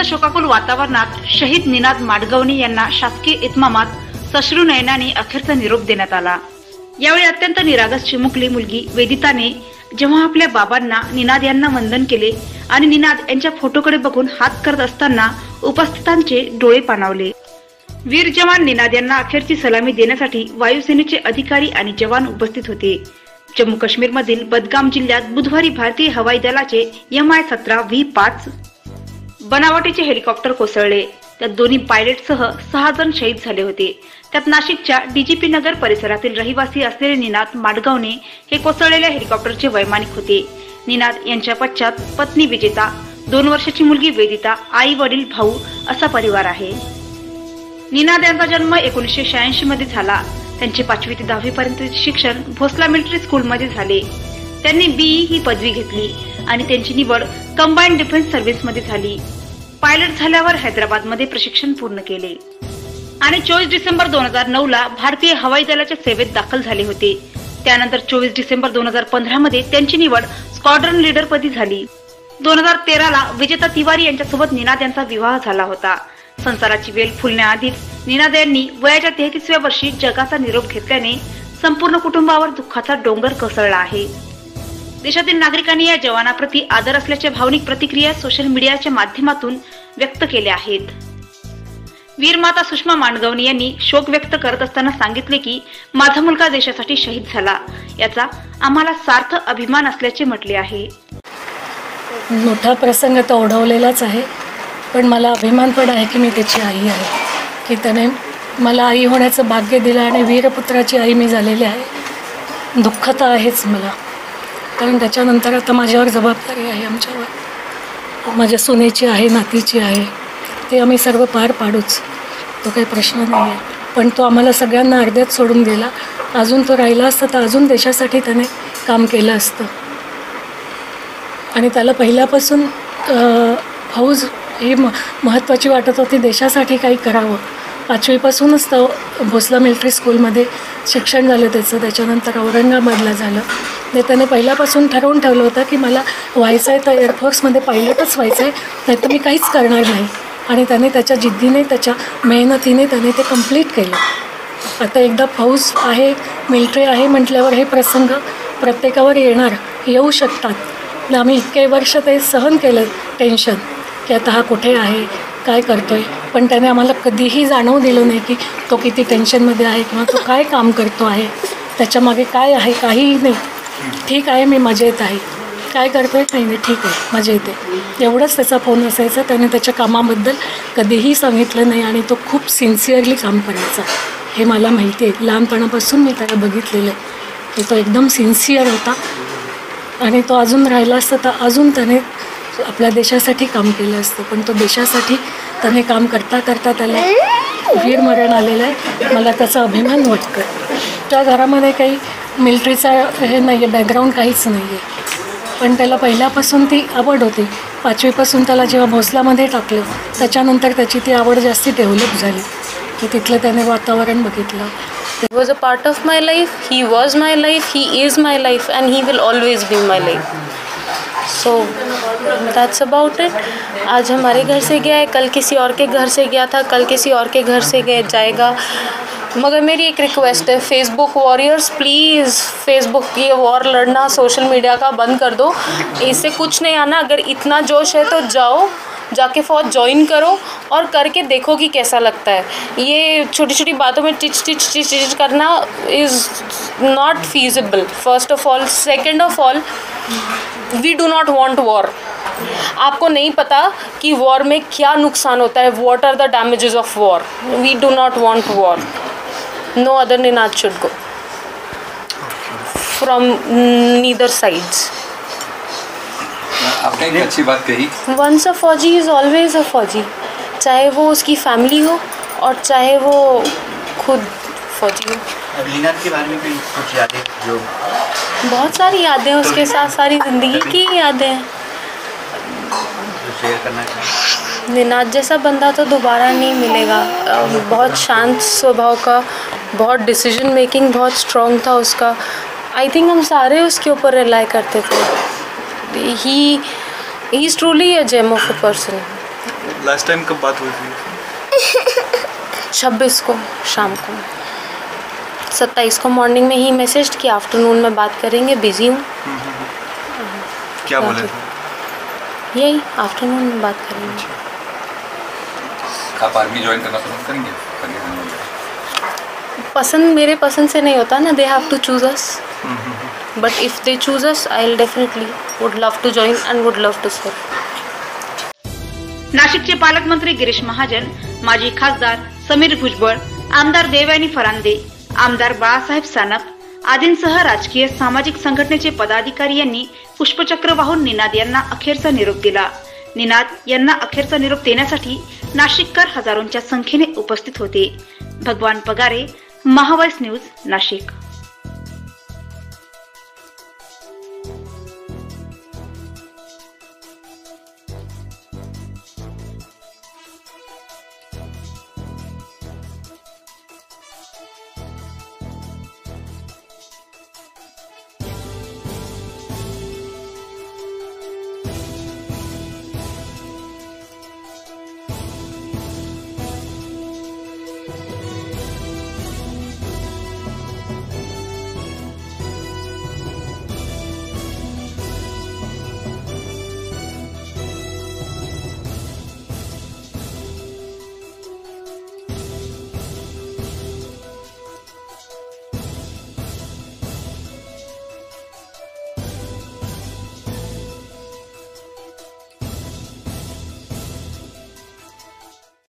अत्यंत शोकाकुल वातावरणात शहीद निनाद माडगवणी यांना शासकीय इतमामात सश्रू नयनाने अखेरचा निरोप देण्यात आला. यावेळी अत्यंत निरागस चिमुकली मुलगी वेदिताने जेव्हा आपल्या बाबांना निनाद यांना वंदन केले आणि निनाद यांच्या फोटोकडे बघून हात करत असताना उपस्थितांचे डोळे पाणावले. वीर जवान निनाद यांना अखेरची सलामी देण्यासाठी वायुसेनेचे अधिकारी आणि जवान उपस्थित होते. जम्मू काश्मीर मधील बदगाम जिल्ह्यात बुधवारी भारतीय हवाई दलाचे एम आय सतरा व्ही पाच बनावटीचे हेलिकॉप्टर कोसळले. त्यात दोन्ही पायलटसह सहा जण शहीद झाले होते. त्यात नाशिकच्या डीजीपी नगर परिसरातील रहिवासी असलेले निनाद माडगावने हे कोसळलेल्या हेलिकॉप्टरचे वैमानिक होते. निनाद यांच्या पश्चात पत्नी विजेता दोन वर्षाची मुलगी वेदिता आई वडील भाऊ असा परिवार आहे. निनाद यांचा जन्म एकोणीसशे शहाऐंशी मध्ये झाला. त्यांचे पाचवी ते दहावी पर्यंतचे शिक्षण भोसला मिलिटरी स्कूलमध्ये झाले. त्यांनी बीई ही पदवी घेतली. आणि त्यांची निवड कंबाईंड डिफेन्स सर्व्हिसमध्ये झाली. पायलट झाल्यावर हैदराबादमध्ये प्रशिक्षण पूर्ण केले. आणि चोवीस डिसेंबर दोन हजार नऊ ला भारतीय हवाई दलाच्या सेवेत दाखल झाले होते. त्यानंतर चोवीस डिसेंबर दोन हजार पंधरा मध्ये त्यांची निवड स्क्वाड्रन लीडर पदी झाली. दोन हजार तेरा ला विजेता तिवारी यांच्यासोबत निनाद यांचा विवाह झाला होता. संसाराची वेल फुलण्याआधीच निनाद यांनी वयाच्या तेहतीसव्या वर्षी जगाचा निरोप घेतल्याने संपूर्ण कुटुंबावर दुःखाचा डोंगर कोसळला आहे. देशातील नागरिकांनी या जवानाप्रती आदर असल्याच्या भावनिक प्रतिक्रिया सोशल मीडियाच्या माध्यमातून व्यक्त केल्या आहेत. वीरमाता सुषमा मांडगवणी यांनी शोक व्यक्त करत असताना सांगितले की माझा मुलगा देशासाठी शहीद झाला. याचा आम्हाला सार्थ अभिमान असल्याचे म्हटले आहे. मोठा प्रसंग तर ओढवलेलाच आहे पण मला अभिमान पण आहे की मी त्याची आई आहे. की त्याने मला आई होण्याचं भाग्य दिलं आणि वीरपुत्राची आई मी झालेली आहे. दुःख तर आहेच मला. कारण त्याच्यानंतर आता माझ्यावर जबाबदारी आहे आमच्यावर. माझ्या सुनेची आहे नातीची आहे. ते आम्ही सर्व पार पाडूच. तो काही प्रश्न नाही आहे पण तो आम्हाला सगळ्यांना अर्ध्यात सोडून गेला. अजून तो राहिला असता तर अजून देशासाठी त्याने काम केलं असतं. आणि त्याला पहिल्यापासून हौज फौज ही म महत्त्वाची वाटत होती. देशासाठी काही करावं. पाचवीपासूनच तो भोसला मिलिटरी स्कूलमध्ये शिक्षण झालं त्याचं. त्याच्यानंतर औरंगाबादला झालं. नाही त्याने पहिल्यापासून ठरवून ठेवलं होतं की मला व्हायचं आहे तर एअरफोर्समध्ये पायलटच व्हायचं आहे नाही तर मी काहीच करणार नाही. आणि त्याने त्याच्या जिद्दीने त्याच्या मेहनतीने त्याने ते कंप्लीट केलं. आता एकदा फौज आहे मिलिटरी आहे म्हटल्यावर हे प्रसंग प्रत्येकावर येणार येऊ शकतात. आम्ही इतके वर्ष ते सहन केलं टेन्शन की आता हा कुठे आहे काय करतो आहे पण त्याने आम्हाला कधीही जाणवू दिलं नाही की तो किती टेन्शनमध्ये आहे किंवा तो काय काम करतो आहे त्याच्यामागे काय आहे काहीही नाही. ठीक आहे मी मजेत आहे. काय करतो आहे नाही नाही ठीक आहे मजा येते एवढंच त्याचा फोन असायचा त्याने त्याच्या कामाबद्दल कधीही सांगितलं नाही आणि तो खूप सिन्सिअरली काम करायचा. हे मला माहिती आहे. लहानपणापासून मी त्याला बघितलेलं आहे. की तो एकदम सिन्सिअर होता आणि तो अजून राहिला असता तर अजून त्याने आपल्या देशासाठी काम केलं असतं. पण तो देशासाठी त्याने काम करता करता त्याला वीरमरण आलेलं आहे. मला त्याचा अभिमान वाटतं त्या घरामध्ये काही मिलिटरीचा हे नाही आहे बॅकग्राऊंड काहीच नाही आहे पण त्याला पहिल्यापासून ती आवड होती. पाचवीपासून त्याला जेव्हा भोसलामध्ये टाकलं त्याच्यानंतर त्याची ती आवड जास्ती डेव्हलप झाली. की तिथलं त्याने वातावरण बघितलं. He was a part of my life he was my life he is my life and he will always be my life. So that's about it आज हमारे घर से गया है कल किसी और के घर से गया था कल किसी और के घर से गए जाएगा। मगर मेरी एक रिक्वेस्ट है फेसबुक वॉरियर्स प्लीज़ फेसबुक ये वॉर लड़ना सोशल मीडिया का बंद कर दो। इससे कुछ नहीं आना, अगर इतना जोश है तो जाओ, जाके फौज ज्वाइन करो और करके देखो कि कैसा लगता है। ये छोटी छोटी बातों में टिच टिच टिच टिच करना is not feasible first of all second of all we do not want war आपको नहीं पता कि वॉर में क्या नुकसान होता है what are the damages of war we do not want war no other Ninad should go from neither sides आपने एक अच्छी बात कही। वंस अ फौजी इज़ ऑलवेज अ फौजी चाहे वो उसकी फैमिली हो और चाहे वो खुद फौजी हो। लीना के बारे में कोई कुछ यादें जो बहुत सारी यादें हैं उसके साथ सारी ज़िंदगी की ही यादें हैं। शेयर करना चाहें। निनाद जैसा बंदा तो दोबारा नहीं मिलेगा। बहुत शांत स्वभाव का बहुत डिसीज़न मेकिंग बहुत स्ट्रॉन्ग था उसका। आई थिंक हम सारे उसके ऊपर रिलाई करते थे। He he is truly a gem of a person last time कब बात हुई थी? छब्बीस को शाम को। सत्ताईस को मॉर्निंग में ही मैसेज कि आफ्टरनून में बात करेंगे बिज़ी हूँ। क्या बोले यही आफ्टरनून में बात करेंगे। आप आर्मी ज्वाइन करना पसंद करेंगे? पसंद मेरे पसंद से नहीं होता ना they have to choose us but if they choose us I will definitely would love to join and would love to serve नाशिकचे पालकमंत्री गिरीश महाजन माजी खासदार समीर भुजबळ आमदार देवयानी फरांदे आमदार बाळासाहेब सानप आदींसह राजकीय सामाजिक संघटनेचे पदाधिकारी यांनी पुष्पचक्र वाहून निनाद यांना अखेरचा निरोप दिला. निनाद यांना अखेरचा निरोप देण्यासाठी नाशिककर हजारोंच्या संख्येने उपस्थित होते. भगवान पगारे महावस न्यूज नाशिक.